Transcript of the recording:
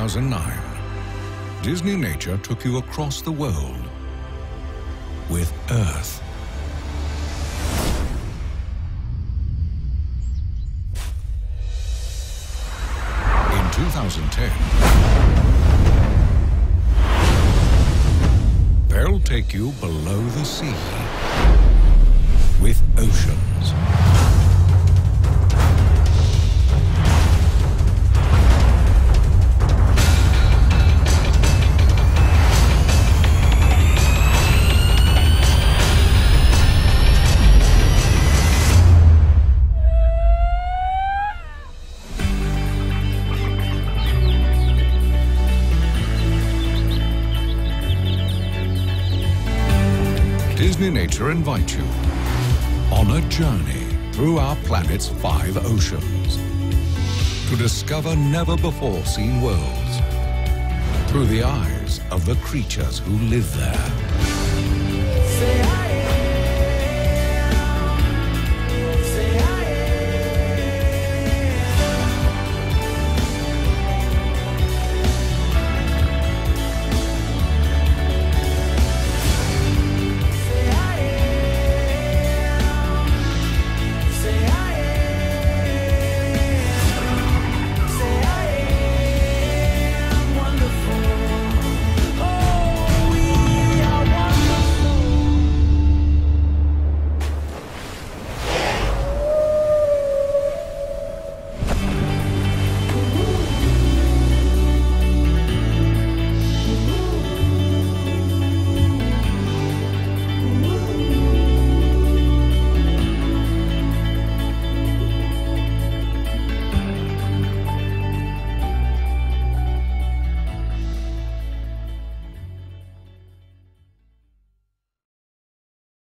2009, Disneynature took you across the world with Earth. In 2010, they'll take you below the sea with Oceans. Disneynature invites you on a journey through our planet's five oceans to discover never before seen worlds through the eyes of the creatures who live there.